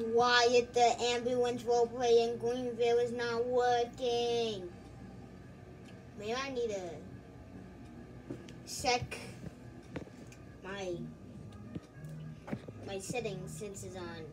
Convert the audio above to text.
Why the ambulance roleplay in Greenville is not working. Maybe I need to check my my settings since it's on.